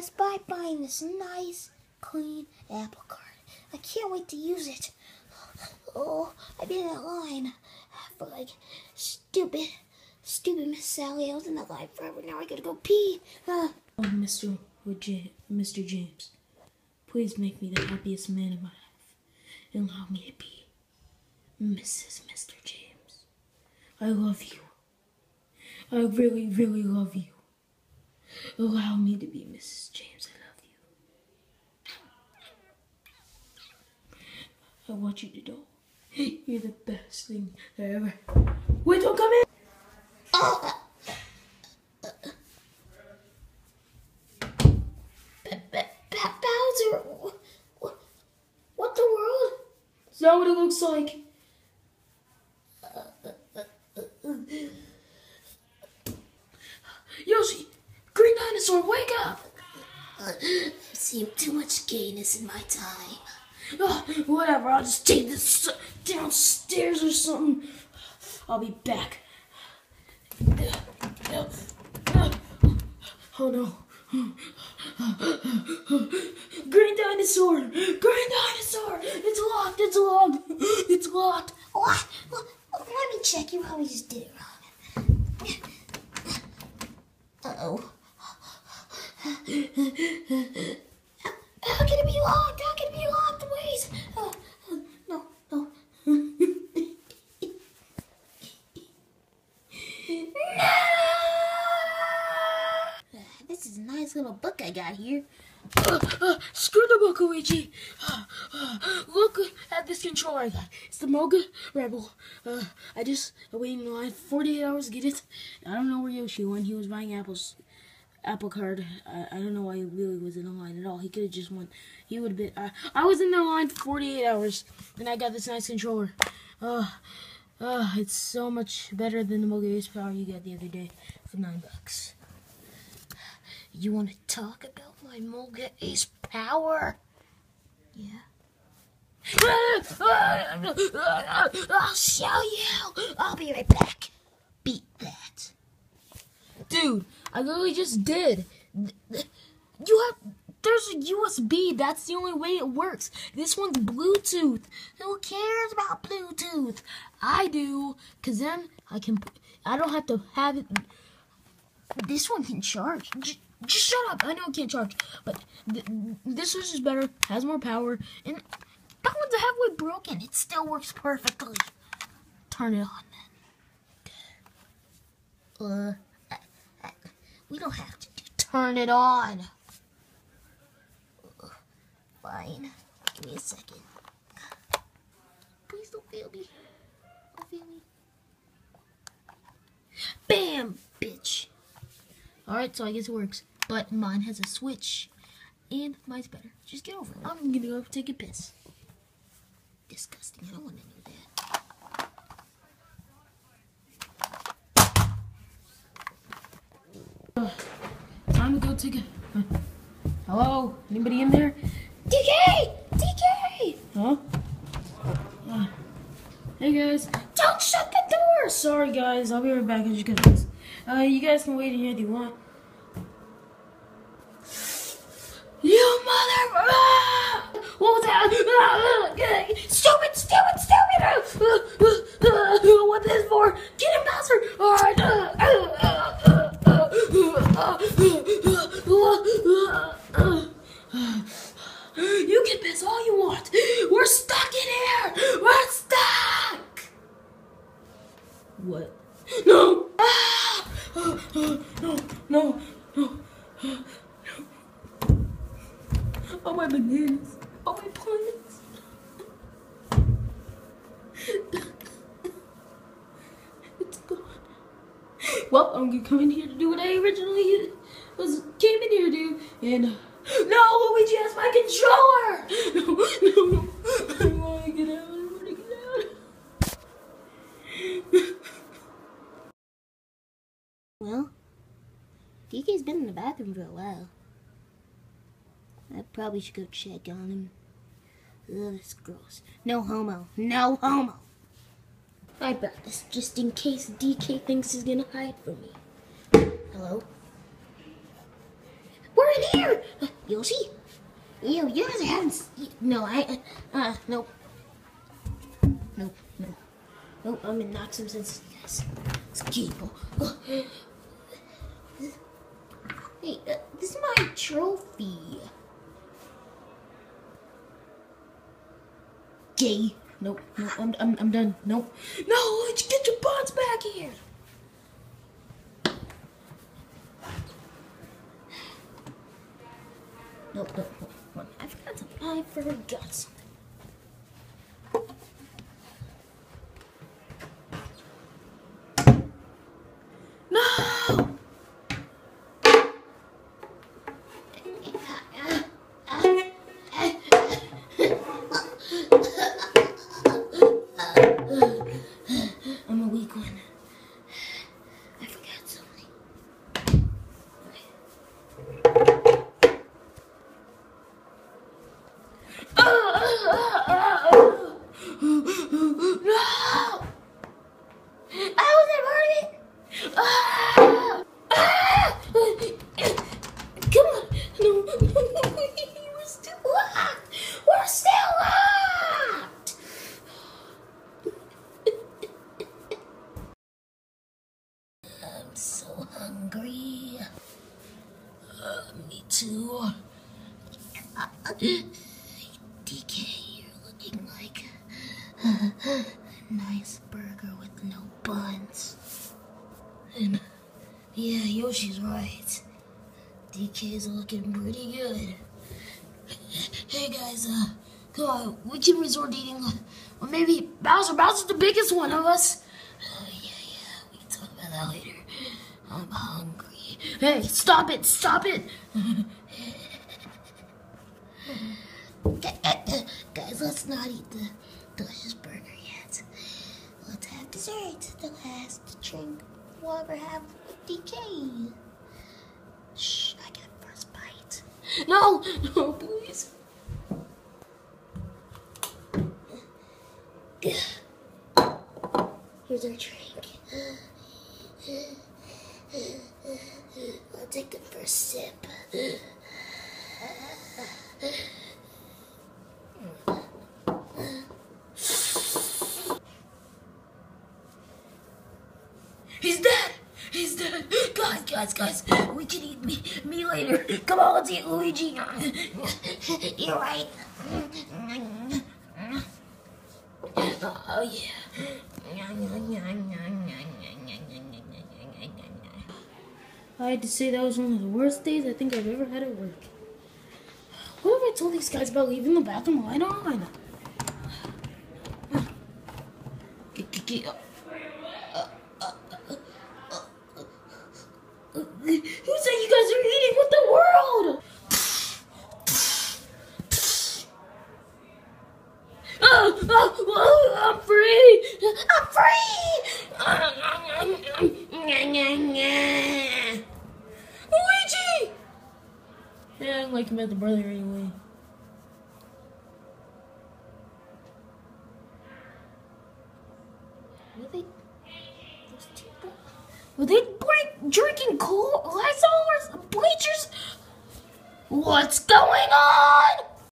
Best by buying this nice, clean Apple Card. I can't wait to use it. Oh, I've been in line for like stupid, stupid Miss Sally. I was in the line forever. Now I gotta go pee. Uh, Oh, Mr. Mr. James, please make me the happiest man in my life and allow me to be Mrs. Mr. James. I love you. I really, really love you. Allow me to be Mrs. James. I love you. I want you to know you're the best thing ever. Wait, don't come in! Ba- Bowser, wh- wh- what the world? Is that what it looks like? Yoshi! Green Dinosaur, wake up! I've seen too much gayness in my time. Oh, whatever, I'll just take this downstairs or something. I'll be back. Oh no. Green dinosaur! Green dinosaur! It's locked! It's locked! It's locked! What? Well, Let me check. You probably just did it wrong. Uh oh. How can it be locked? How can it be locked? Wait. Oh, oh, no, no. no! This is a nice little book I got here. Uh, uh, screw the book, Uh, look at this controller I got. It's the Moga Rebel. Uh, I just waited in line 48 hours to get it. I don't know where Yoshi went. He was buying apples. Apple Card. I, I don't know why he really was in the line at all. He could have just went. He would have been. Uh, I was in the line for 48 hours, and I got this nice controller. Uh, uh, it's so much better than the Moga Ace Power you got the other day for nine bucks. You want to talk about my Moga Ace power? Yeah. I'll show you. I'll be right back. Beat that. Dude, I literally just did. You have. There's a USB. That's the only way it works. This one's Bluetooth. Who cares about Bluetooth? I do, cause then I can. I don't have to have it. This one can charge. Just, shut up. I know it can't charge, but th- this one is better. Has more power, and that one's halfway broken. It still works perfectly. Turn it on then. Uh, we don't have to turn it on. Fine. Give me a second. Please don't fail me. Don't fail me. Bam, bitch. Alright, so I guess it works. But mine has a switch, and mine's better. Just get over it. I'm gonna go take a piss. Disgusting. I don't want to do that. Time to go take a. Hello? Anybody in there? DK! DK! Huh? Uh, hey guys. Don't shut the door! Sorry guys, I'll be right back. I just got this. Uh, you guys can wait in here if you want. You mother! Ah! What was that? Stupid, stupid, stupid! what this for? Get him, Bowser! You can piss all you want. We're stuck in here. We're stuck. What? No. Ah! No, no, no. Oh my bananas. Oh my plants. It's gone. I'm gonna come in here to do what I originally was came in here to do, and no, Luigi has my controller. No, no, I want to get out. I want to get out. Well, DK's been in the bathroom for a while. I probably should go check on him. Ugh, that's gross. No homo. No homo. I brought this just in case DK thinks he's gonna hide from me. Hello? We're in here. Yoshi, you you guys haven't. s- No, I uh nope. Nope, no. Nope, I'm gonna knock some sense into. It's people. Hey, uh, this is my trophy. Nope, nope, I'm, I'm, I'm done. Nope. No, let's get your buns back here. Nope, nope, nope. nope. I forgot something. I forgot something. No! I'm a weak one. I forgot something. No! I wasn't hurting. Ah! Ah! Come on. No, no, no. We're still locked. We're still locked. I'm so hungry. Uh, me too. DK, you're looking like a nice burger with no buns. And yeah, Yoshi's right. DK's looking pretty good. Hey guys, uh, come on, we can resort to eating, uh, or maybe Bowser. Bowser's the biggest one of us. Uh, yeah, yeah, we can talk about that later. I'm hungry. Hey, stop it, stop it! Guys, let's not eat the delicious burger yet. Let's have dessert. The last drink we'll ever have with DK. Shh, I get first bite. No, no, please. Here's our drink. I'll take the first sip. He's dead! He's dead! Guys, guys, we can eat me, me later. Come on, let's eat Luigi. You're right. Oh, yeah. I had to say that was one of the worst days I think I've ever had at work. What have I told these guys about leaving the bathroom light on? Get, get, get, Who said you guys are eating with the world? Oh, oh, oh, I'm free! I'm free! Luigi! Don't like him brother anyway. Were they? Were they break, drinking cool Lysol or bleachers? What's going on?